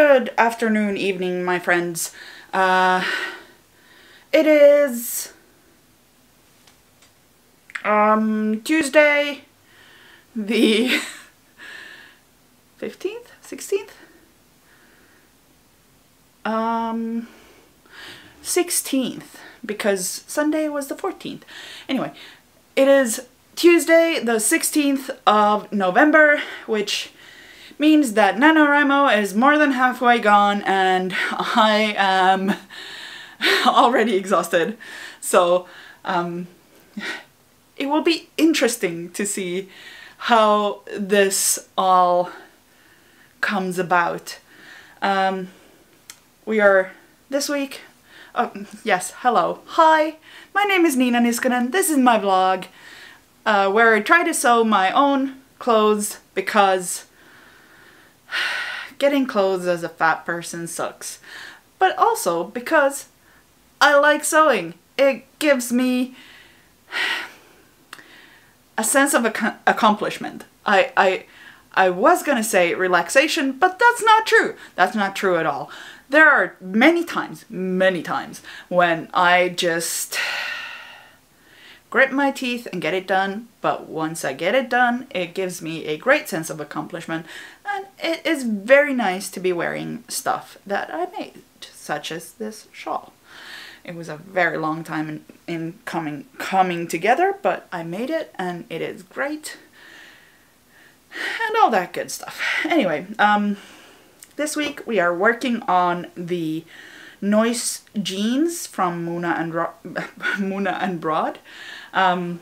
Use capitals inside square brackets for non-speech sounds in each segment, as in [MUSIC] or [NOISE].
Good afternoon, evening, my friends. Uh, it is um Tuesday, the [LAUGHS] fifteenth, sixteenth, um sixteenth, because Sunday was the fourteenth. Anyway, it is Tuesday, the sixteenth of November, which means that NaNoWriMo is more than halfway gone and [LAUGHS] I am [LAUGHS] already exhausted. So um, it will be interesting to see how this all comes about. Um, we are this week. Oh, yes, hello. Hi, my name is Nina Niskanen. This is my vlog uh, where I try to sew my own clothes because getting clothes as a fat person sucks. But also because I like sewing. It gives me a sense of ac accomplishment. I, I, I was gonna say relaxation, but that's not true. That's not true at all. There are many times, many times, when I just grit my teeth and get it done, but once I get it done, it gives me a great sense of accomplishment, and it is very nice to be wearing stuff that I made, such as this shawl. It was a very long time in, in coming coming together, but I made it and it is great. And all that good stuff. Anyway, um, this week we are working on the Noice jeans from Muna and Ro [LAUGHS] Muna and Broad um,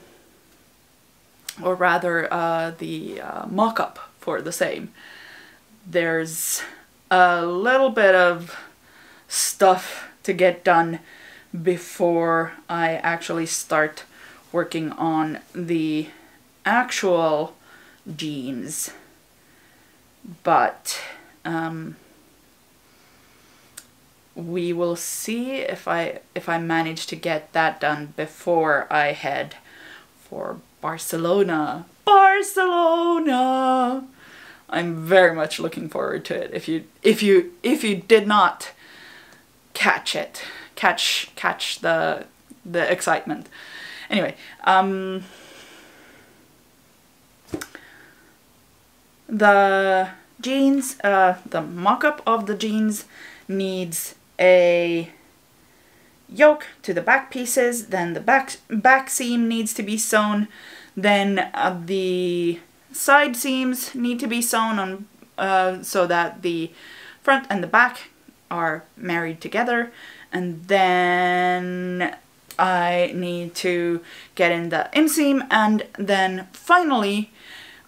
or rather uh, the uh, mock-up for the same. There's a little bit of stuff to get done before I actually start working on the actual jeans. But um, we will see if I if I manage to get that done before I head for Barcelona. Barcelona. I'm very much looking forward to it. If you if you if you did not catch it, catch catch the the excitement. Anyway, um the jeans, uh, the mock-up of the jeans needs a yoke to the back pieces, then the back, back seam needs to be sewn, then uh, the side seams need to be sewn on uh, so that the front and the back are married together. And then I need to get in the inseam and then finally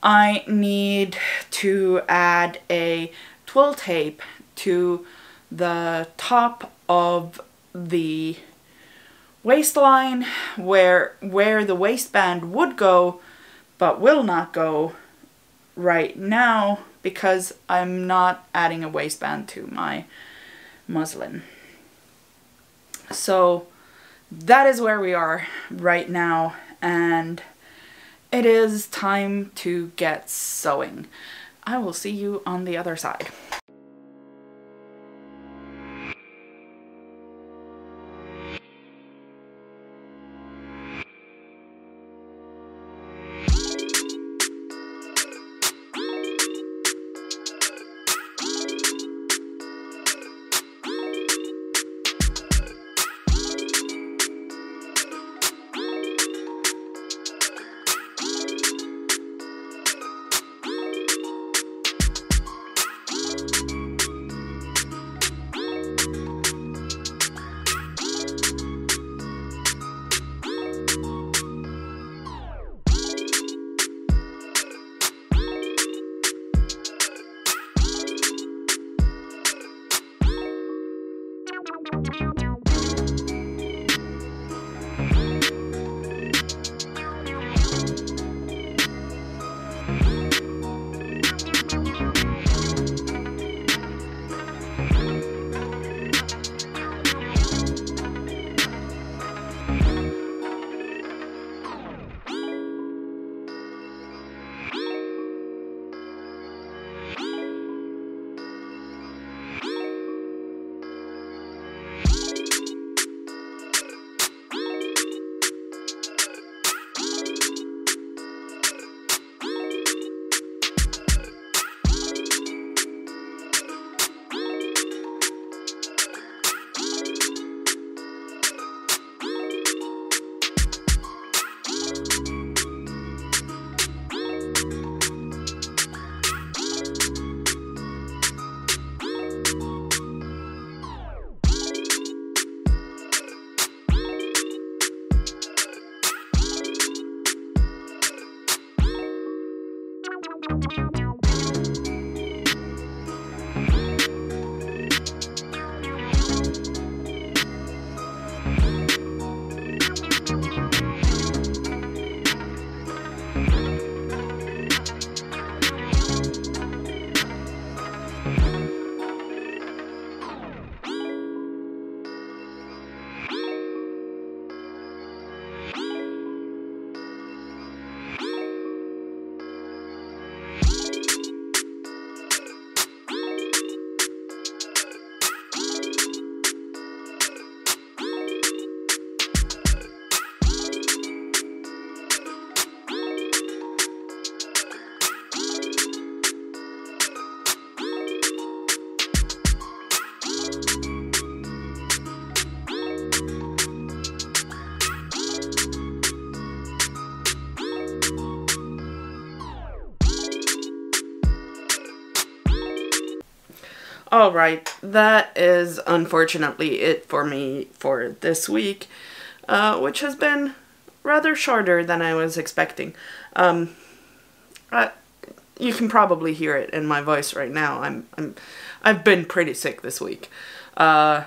I need to add a twill tape to the top of the waistline where where the waistband would go but will not go right now because I'm not adding a waistband to my muslin. So that is where we are right now and it is time to get sewing. I will see you on the other side. All right, that is unfortunately it for me for this week, uh, which has been rather shorter than I was expecting. Um, I, you can probably hear it in my voice right now. I'm, I'm, I've been pretty sick this week. Uh,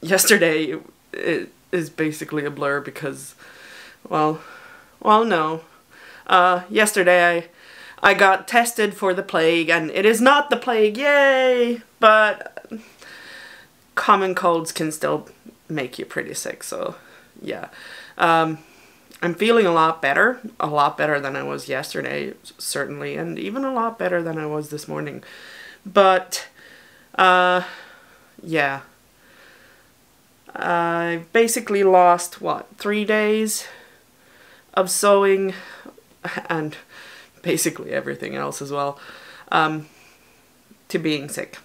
yesterday it is basically a blur because, well, well, no. Uh, yesterday I I got tested for the plague, and it is not the plague, yay! But common colds can still make you pretty sick, so yeah. Um, I'm feeling a lot better, a lot better than I was yesterday, certainly, and even a lot better than I was this morning. But, uh, yeah. I basically lost, what, three days of sewing [LAUGHS] and basically everything else as well, um, to being sick.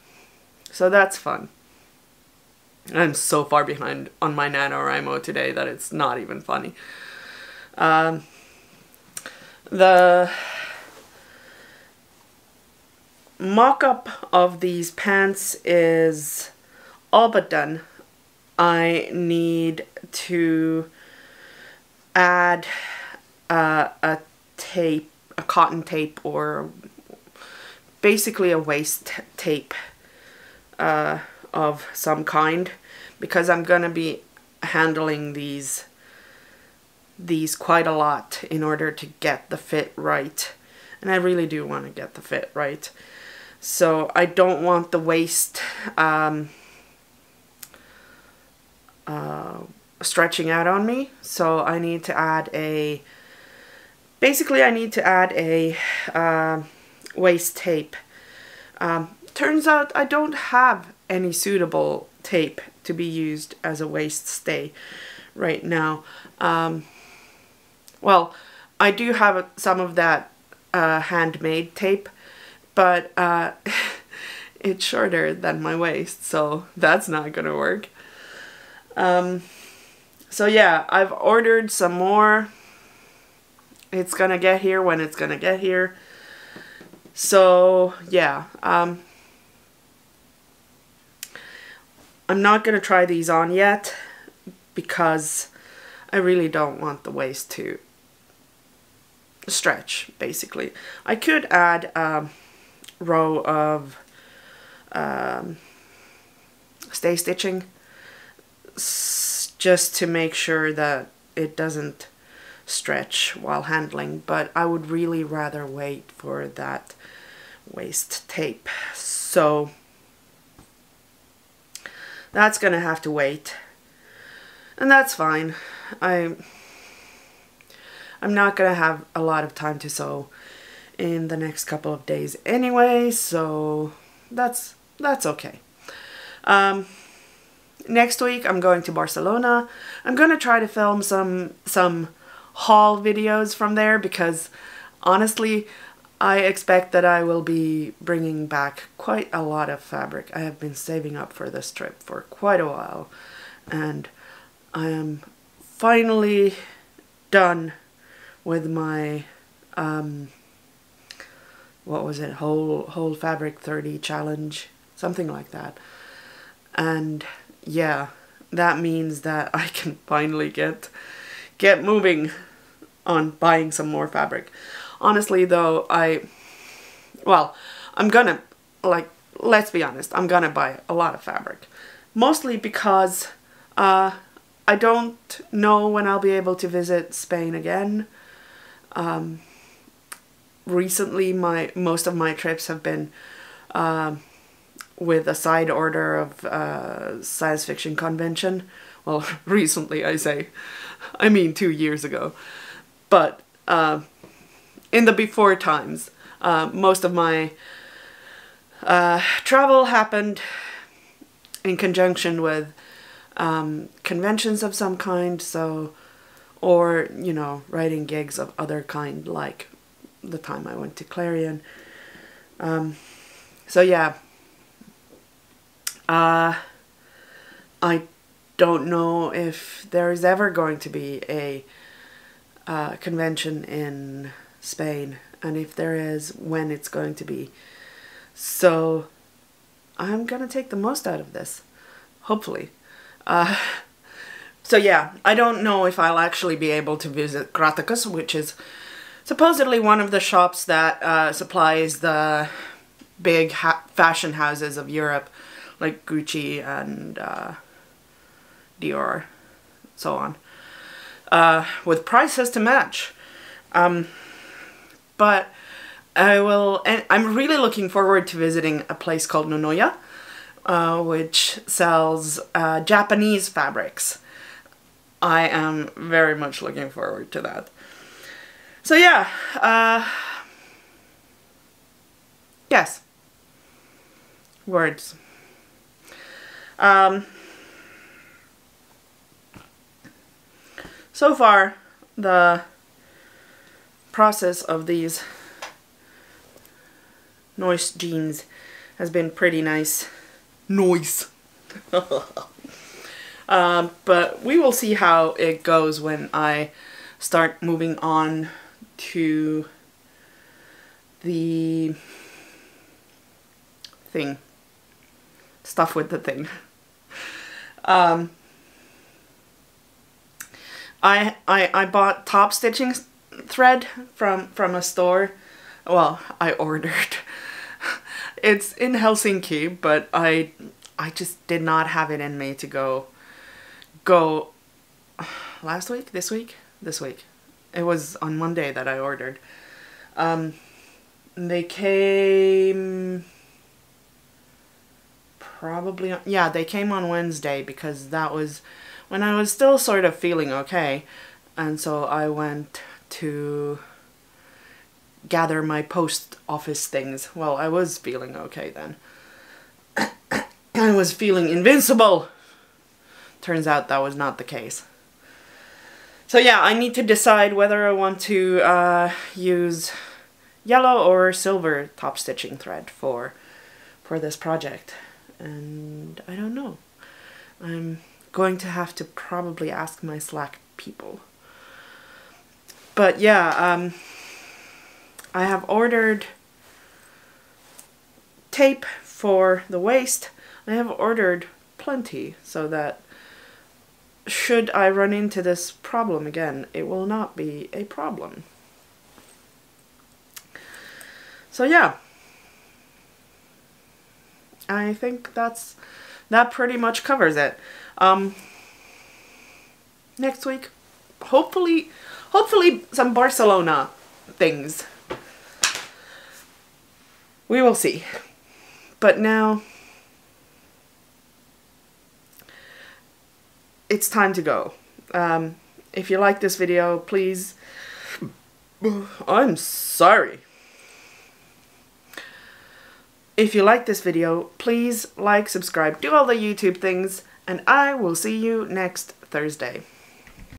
So that's fun. I'm so far behind on my NaNoWriMo today that it's not even funny. Um, the mock-up of these pants is all but done. I need to add uh, a tape a cotton tape or basically a waist tape uh, of some kind because I'm gonna be handling these these quite a lot in order to get the fit right. And I really do want to get the fit right. So I don't want the waist um, uh, stretching out on me. So I need to add a Basically, I need to add a uh, waist tape. Um, turns out I don't have any suitable tape to be used as a waist stay right now. Um, well, I do have some of that uh, handmade tape, but uh, [LAUGHS] it's shorter than my waist, so that's not gonna work. Um, so yeah, I've ordered some more it's gonna get here when it's gonna get here. So yeah, um, I'm not gonna try these on yet because I really don't want the waist to stretch basically. I could add a row of um, stay stitching just to make sure that it doesn't stretch while handling, but I would really rather wait for that waist tape. So that's gonna have to wait. And that's fine. I I'm not gonna have a lot of time to sew in the next couple of days anyway, so that's that's okay. Um, next week I'm going to Barcelona. I'm gonna try to film some some haul videos from there because honestly I expect that I will be bringing back quite a lot of fabric. I have been saving up for this trip for quite a while and I am finally done with my um, what was it whole whole fabric 30 challenge something like that and yeah that means that I can finally get get moving on buying some more fabric. Honestly though, I, well, I'm gonna, like, let's be honest, I'm gonna buy a lot of fabric. Mostly because uh, I don't know when I'll be able to visit Spain again. Um, recently, my most of my trips have been uh, with a side order of uh, science fiction convention. Well, [LAUGHS] recently I say. I mean two years ago. But uh, in the before times, uh, most of my uh, travel happened in conjunction with um, conventions of some kind, so, or, you know, writing gigs of other kind, like the time I went to Clarion. Um, so yeah, uh, I don't know if there is ever going to be a uh, convention in Spain and if there is when it's going to be so I'm gonna take the most out of this. Hopefully. Uh, [LAUGHS] so yeah, I don't know if I'll actually be able to visit Gratacós, which is supposedly one of the shops that uh, supplies the big fashion houses of Europe, like Gucci and uh, Dior, so on, uh, with prices to match. Um, but I will, and I'm really looking forward to visiting a place called Nunoya, uh, which sells uh, Japanese fabrics. I am very much looking forward to that. So yeah, uh, yes, words. Um, so far, the process of these Noice jeans has been pretty nice. Noice. [LAUGHS] um, but we will see how it goes when I start moving on to the thing. Stuff with the thing. [LAUGHS] Um, I, I, I bought top stitching thread from, from a store. Well, I ordered. [LAUGHS] It's in Helsinki, but I I just did not have it in me to go go [SIGHS] last week, this week, this week. It was on Monday that I ordered. Um, they came probably on, yeah they came on Wednesday because that was when I was still sort of feeling okay, and so I went to gather my post office things. Well, I was feeling okay then. [COUGHS] I was feeling invincible. Turns out that was not the case. So yeah, I need to decide whether I want to uh, use yellow or silver top stitching thread for for this project. And I don't know. I'm going to have to probably ask my Slack people. But yeah, um, I have ordered tape for the waist. I have ordered plenty so that should I run into this problem again, it will not be a problem. So yeah. I think that's that pretty much covers it. Um, next week, hopefully, hopefully some Barcelona things. We will see. But now, it's time to go. Um, if you like this video, please... I'm sorry. If you like this video, please like, subscribe, do all the YouTube things, and I will see you next Thursday.